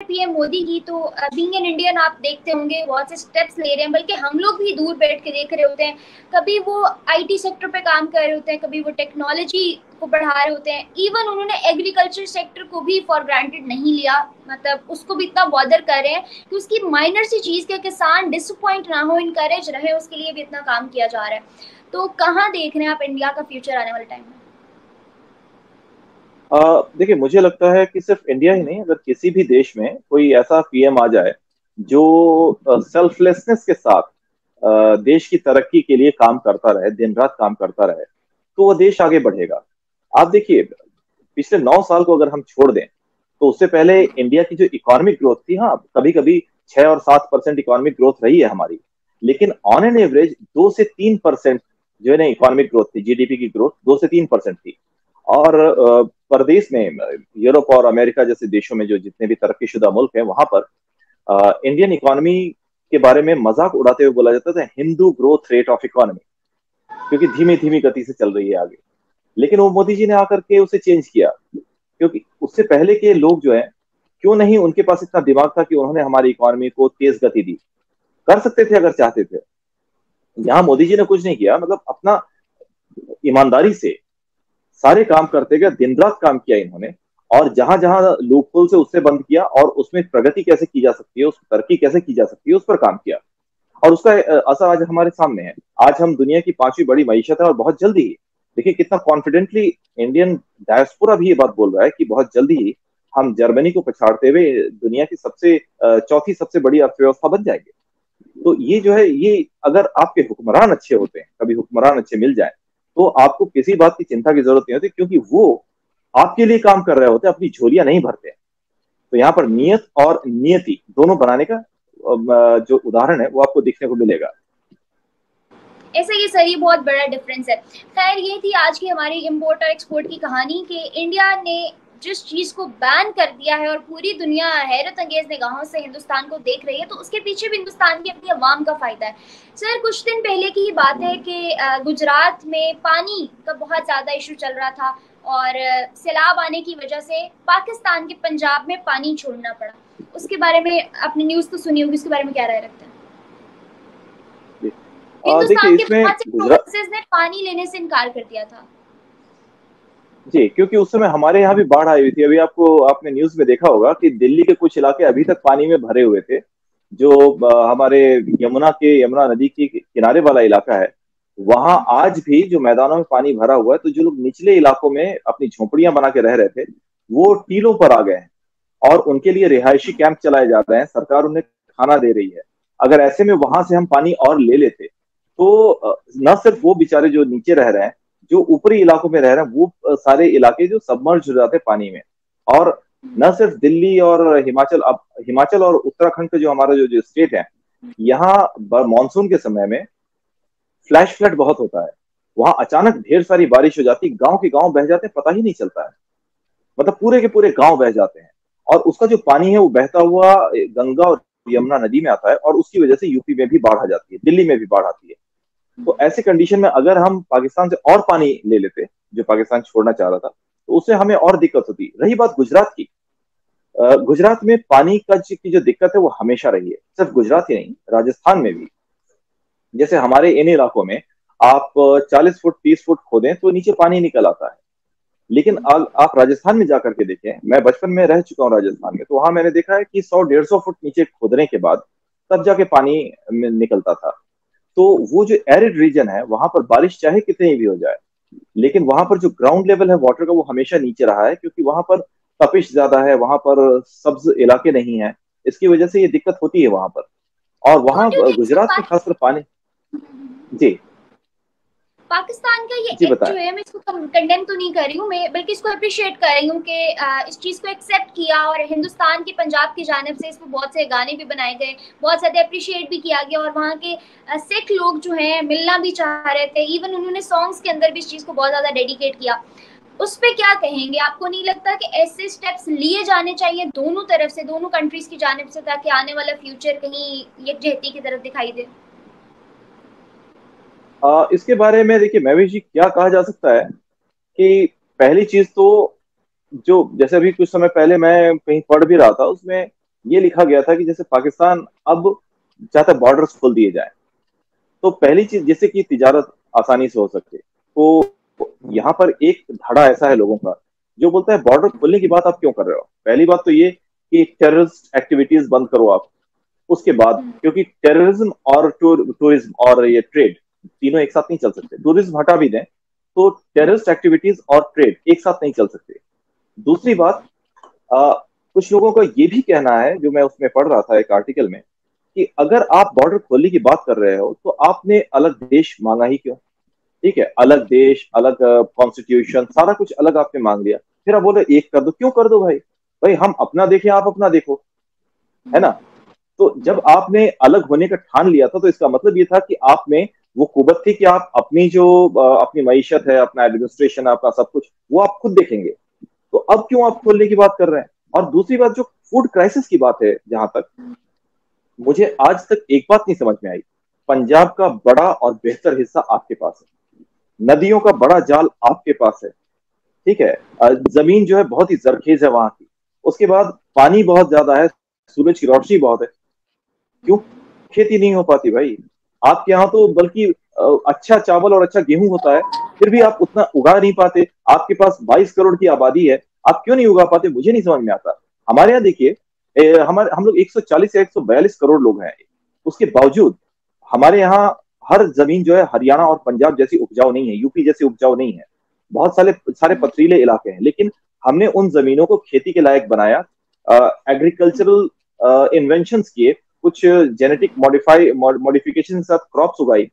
PM Modi की तो being an Indian आप देखते होंगे, बहुत से स्टेप्स ले रहे हैं, बल्कि हम लोग भी दूर बैठ के देख रहे होते हैं। कभी वो आईटी सेक्टर पे काम कर रहे होते हैं, कभी वो टेक्नोलॉजी को बढ़ा रहे होते हैं। इवन उन्होंने एग्रीकल्चर सेक्टर को भी फॉर ग्रांटेड नहीं लिया। मतलब उसको भी इतना बॉदर कर रहे हैं कि उसकी माइनर सी चीज़ के किसान डिसअपॉइंट ना हो इनकरेज रहे, उसके लिए भी इतना काम किया जा रहा है। तो कहाँ देख रहे हैं आप इंडिया का फ्यूचर आने वाले टाइम में? देखिए मुझे लगता है कि सिर्फ़ इंडिया ही नहीं अगर किसी भी देश में कोई ऐसा पीएम आ जाए जो सेल्फलेसनेस के साथ आ, देश की तरक्की के लिए काम करता रहे दिन रात काम करता रहे तो वह देश आगे बढ़ेगा। आप देखिए पिछले नौ साल को अगर हम छोड़ दें तो उससे पहले इंडिया की जो इकोनॉमिक ग्रोथ थी हाँ कभी कभी छह और सात परसेंट इकोनॉमिक ग्रोथ रही है हमारी लेकिन ऑन एन एवरेज दो से तीन परसेंट जो है ना इकोनॉमिक ग्रोथ थी जीडीपी की ग्रोथ दो से तीन परसेंट थी। और प्रदेश में, यूरोप और अमेरिका जैसे देशों में जो जितने भी तरक्की शुदा मुल्क हैं, वहाँ पर इंडियन इकोनॉमी के बारे में मज़ाक उड़ाते हुए बोला जाता था, Hindu growth rate of economy क्योंकि धीमी धीमी गति से चल रही है आगे। लेकिन वो मोदी जी ने आकर के उसे चेंज किया। क्योंकि उससे पहले के लोग जो है, क्यों नहीं उनके पास इतना दिमाग था कि उन्होंने हमारी इकोनॉमी को तेज गति दी? कर सकते थे अगर चाहते थे। यहाँ मोदी जी ने कुछ नहीं किया मतलब अपना ईमानदारी से सारे काम करते गए, दिन रात काम किया इन्होंने, और जहाँ जहाँ लूपहोल से उससे बंद किया, और उसमें प्रगति कैसे की जा सकती है, उस तरक्की कैसे की जा सकती है, उस पर काम किया। और उसका असर आज हमारे सामने है। आज हम दुनिया की पांचवी बड़ी मीशत है, और बहुत जल्दी ही, देखिए कितना कॉन्फिडेंटली इंडियन डायस्पोरा भी ये बात बोल रहा है कि बहुत जल्दी ही हम जर्मनी को पछाड़ते हुए दुनिया की सबसे चौथी सबसे बड़ी अर्थव्यवस्था बन जाएँगे। तो ये जो है, ये अगर आपके हुक्मरान अच्छे होते हैं, कभी हुक्मरान अच्छे मिल जाए तो आपको किसी बात की चिंता की ज़रूरत नहीं होती, क्योंकि वो आपके लिए काम कर रहे होते अपनी झोलियाँ नहीं भरते। तो यहाँ पर नियत और नियति दोनों बनाने का जो उदाहरण है, वो आपको देखने को मिलेगा। ऐसा ये सर ये बहुत बड़ा डिफरेंस है। खैर, ये थी आज की हमारी इम्पोर्ट और एक्सपोर्ट की कहानी कि इंडिया ने जिस चीज़ को बैन कर दिया है और पूरी दुनिया हैरत अंगेज निगाहों से हिंदुस्तान को देख रही है तो उसके पीछे भी हिंदुस्तान की अपनी आवाम का फ़ायदा है। सर कुछ दिन पहले की बात है कि गुजरात में पानी का बहुत ज़्यादा इशू चल रहा था और सैलाब आने की वजह से पाकिस्तान के पंजाब में पानी छोड़ना पड़ा। उसके बारे में आपने न्यूज़ तो सुनी होगी उसके बारे में क्या राय रखते हैं? हिंदुस्तान के बहुत से ने पानी लेने से इनकार कर दिया था। जी, क्योंकि उस समय हमारे यहाँ भी बाढ़ आई हुई थी। अभी आपको, आपने न्यूज़ में देखा होगा कि दिल्ली के कुछ इलाके अभी तक पानी में भरे हुए थे, जो हमारे यमुना के, यमुना नदी के किनारे वाला इलाका है। वहाँ आज भी जो मैदानों में पानी भरा हुआ है तो जो लोग निचले इलाकों में अपनी झोपड़ियाँ बना के रह रहे थे, वो टीलों पर आ गए हैं और उनके लिए रिहायशी कैंप चलाए जा रहे हैं। सरकार उन्हें खाना दे रही है। अगर ऐसे में वहाँ से हम पानी और ले लेते तो न सिर्फ़ वो बेचारे जो नीचे रह रहे हैं जो ऊपरी इलाकों में रह रहे हैं, वो सारे इलाके जो सबमर्ज हो जाते हैं पानी में। और न सिर्फ़ दिल्ली और हिमाचल, अब हिमाचल और उत्तराखंड का जो हमारा जो जो स्टेट है, यहाँ मानसून के समय में फ्लैश फ्लड बहुत होता है। वहाँ अचानक ढेर सारी बारिश हो जाती है गाँव के गाँव बह जाते हैं, पता ही नहीं चलता है। मतलब पूरे के पूरे गाँव बह जाते हैं। और उसका जो पानी है, वो बहता हुआ, गंगा और यमुना नदी में आता है, और उसकी वजह से यूपी में भी बाढ़ आ जाती है, दिल्ली में भी बाढ़ आती है। तो ऐसे कंडीशन में अगर हम पाकिस्तान से और पानी ले लेते जो पाकिस्तान छोड़ना चाह रहा था तो उससे हमें और दिक्कत होती। रही बात गुजरात की। गुजरात में पानी का की जो दिक्कत है वो हमेशा रही है। सिर्फ़ गुजरात ही नहीं राजस्थान में भी। जैसे हमारे इन इलाकों में आप 40 फुट 30 फुट खोदें तो नीचे पानी निकल आता है। लेकिन आ, आप राजस्थान में जाकर के देखें मैं बचपन में रह चुका हूँ राजस्थान में तो वहाँ मैंने देखा है कि 100 डेढ़ सौ फुट नीचे खोदने के बाद तब जाके पानी निकलता था। तो वो जो एरिड रीजन है वहाँ पर बारिश चाहे कितनी भी हो जाए लेकिन वहाँ पर जो ग्राउंड लेवल है वाटर का वो हमेशा नीचे रहा है क्योंकि वहाँ पर तपिश ज़्यादा है वहाँ पर सब्ज इलाके नहीं है इसकी वजह से ये दिक्कत होती है वहाँ पर। और वहाँ गुजरात में खासकर पानी जी। पाकिस्तान का ये एक्ट जो है मैं इसको कंडेम तो नहीं कर रही हूँ मैं बल्कि इसको अप्रिशिएट कर रही हूँ कि इस चीज़ को एक्सेप्ट किया और हिंदुस्तान के पंजाब की जानब से इसको बहुत से गाने भी बनाए गए बहुत ज़्यादा अप्रिशिएट भी किया गया और वहाँ के सिख लोग जो हैं मिलना भी चाह रहे थे। इवन उन्होंने सॉन्ग्स के अंदर भी इस चीज़ को बहुत ज़्यादा डेडिकेट किया। उस पर क्या कहेंगे? आपको नहीं लगता कि ऐसे स्टेप्स लिए जाने चाहिए दोनों तरफ़ से दोनों कंट्रीज़ की जानब से ताकि आने वाला फ्यूचर कहीं यकजहती की तरफ़ दिखाई दे? आ, इसके बारे में देखिए महवेश जी क्या कहा जा सकता है कि पहली चीज़ तो जो जैसे अभी कुछ समय पहले मैं कहीं पढ़ भी रहा था उसमें ये लिखा गया था कि जैसे पाकिस्तान अब चाहता है बॉर्डर्स खोल दिए जाए तो पहली चीज़ जैसे कि तिजारत आसानी से हो सके तो यहाँ पर एक धड़ा ऐसा है लोगों का जो बोलता है बॉर्डर खोलने की बात आप क्यों कर रहे हो पहली बात तो ये कि टेररिस्ट एक्टिविटीज़ बंद करो आप उसके बाद हम्म। क्योंकि टेररिज्म और टूर, टूरिज़्म और ये ट्रेड तीनों एक साथ नहीं चल सकते। टूरिस्ट हटा भी दें तो टेररिस्ट एक्टिविटीज़ और ट्रेड एक साथ नहीं चल सकते। दूसरी बात आ, कुछ लोगों का ये भी कहना है जो मैं उसमें पढ़ रहा था एक आर्टिकल में कि अगर आप बॉर्डर खोलने की बात कर रहे हो तो आपने अलग देश मांगा ही क्यों? ठीक है अलग देश अलग कॉन्स्टिट्यूशन सारा कुछ अलग आपने मांग लिया। फिर आप बोले एक कर दो क्यों कर दो भाई? भाई हम अपना देखें आप अपना देखो। है ना? तो जब आपने अलग होने का ठान लिया था तो इसका मतलब ये था कि आप में वो कुबत थी कि आप अपनी जो अपनी मीशत है, अपना एडमिनिस्ट्रेशन है अपना सब कुछ, वो आप खुद देखेंगे। तो अब क्यों आप खोलने की बात कर रहे हैं? और दूसरी बात, जो फ़ूड क्राइसिस की बात है जहाँ तक, मुझे आज तक एक बात नहीं समझ में आई। पंजाब का बड़ा और बेहतर हिस्सा आपके पास है। नदियों का बड़ा जाल आपके पास है। ठीक है? ज़मीन जो है बहुत ही जरखेज है वहाँ की। उसके बाद पानी बहुत ज़्यादा है, सूरज की रोशनी बहुत है। क्यों? खेती नहीं हो पाती भाई। आपके यहाँ तो बल्कि अच्छा चावल और अच्छा गेहूँ होता है फिर भी आप उतना उगा नहीं पाते। आपके पास 22 करोड़ की आबादी है आप क्यों नहीं उगा पाते? मुझे नहीं समझ में आता। हमारे यहाँ देखिए हमारे हम लोग 140 या 142 करोड़ लोग हैं। उसके बावजूद हमारे यहाँ हर ज़मीन जो है हरियाणा और पंजाब जैसी उपजाऊ नहीं है यूपी जैसी उपजाऊ नहीं है। बहुत सारे सारे पथरीले इलाके हैं लेकिन हमने उन जमीनों को खेती के लायक बनाया एग्रीकल्चरल इन्वेंशन किए। कुछ जेनेटिक मॉडिफाई मॉडिफिकेशन के साथ क्रॉप्स उगाई।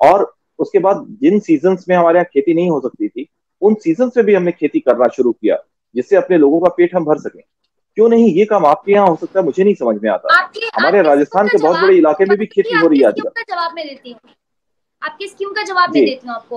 और उसके बाद जिन सीज़न में हमारे यहाँ खेती नहीं हो सकती थी उन सीज़न में भी हमने खेती करना शुरू किया जिससे अपने लोगों का पेट हम भर सकें। क्यों नहीं ये काम आपके यहाँ हो सकता है? मुझे नहीं समझ में आता। हमारे राजस्थान के बहुत बड़े इलाके में भी खेती हो रही है आजकल। जवाब में देती हूँ? आपकी स्कीम का जवाब दे देती हूँ आपको?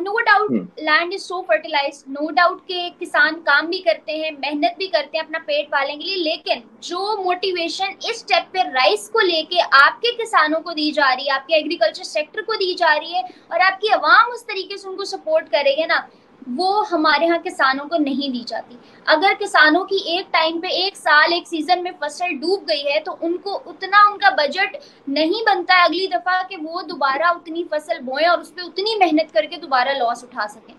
No doubt land is so fertilise no doubt के किसान काम भी करते हैं मेहनत भी करते हैं अपना पेट पालने के लिए लेकिन जो मोटिवेशन इस स्टेप पे राइस को लेके आपके किसानों को दी जा रही है आपके एग्रीकल्चर सेक्टर को दी जा रही है और आपकी आवाम उस तरीके से उनको सपोर्ट करेगी ना वो हमारे यहाँ किसानों को नहीं दी जाती। अगर किसानों की एक टाइम पे एक साल, एक सीज़न में फ़सल डूब गई है तो उनको उतना उनका बजट नहीं बनता है अगली दफ़ा कि वो दोबारा उतनी फ़सल बोए और उस पर उतनी मेहनत करके दोबारा लॉस उठा सकें।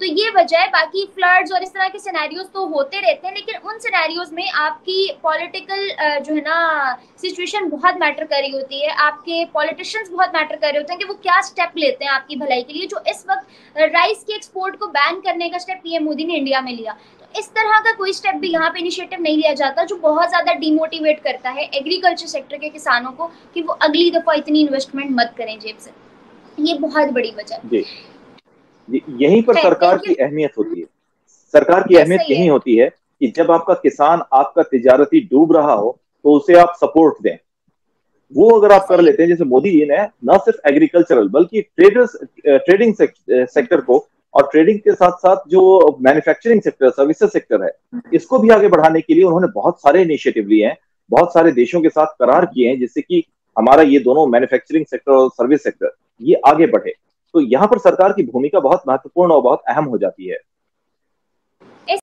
तो ये वजह है बाकी फ्लड्स और इस तरह के सिनेरियोज तो होते रहते हैं, लेकिन उन सिनेरियोज में आपकी पॉलिटिकल जो है ना सिचुएशन बहुत मैटर कर रही होती है। आपके पॉलिटिशियंस बहुत मैटर कर रहे होते हैं कि वो क्या स्टेप लेते हैं आपकी भलाई के लिए, जो इस वक्त राइस के एक्सपोर्ट को बैन करने का स्टेप पीएम मोदी ने इंडिया में लिया। तो इस तरह का कोई स्टेप भी यहाँ पे इनिशिएटिव नहीं लिया जाता, जो बहुत ज़्यादा डिमोटिवेट करता है एग्रीकल्चर सेक्टर के किसानों को कि वो अगली दफ़ा इतनी इन्वेस्टमेंट मत करें जेब से। ये बहुत बड़ी वजह यहीं पर सरकार की अहमियत होती है। सरकार की अहमियत यही होती है कि जब आपका किसान आपका तिजारती डूब रहा हो तो उसे आप सपोर्ट दें। वो अगर आप कर लेते हैं जैसे मोदी जी ने न सिर्फ़ एग्रीकल्चरल बल्कि ट्रेडर्स ट्रेडिंग सेक्टर को और ट्रेडिंग के साथ साथ जो मैन्युफैक्चरिंग सेक्टर सर्विसेज़ सेक्टर है इसको भी आगे बढ़ाने के लिए उन्होंने बहुत सारे इनिशिएटिव लिए हैं बहुत सारे देशों के साथ करार किए हैं जिससे कि हमारा ये दोनों मैन्युफैक्चरिंग सेक्टर और सर्विस सेक्टर ये आगे बढ़े। तो यहाँ पर सरकार की भूमिका बहुत महत्वपूर्ण और बहुत अहम हो जाती है।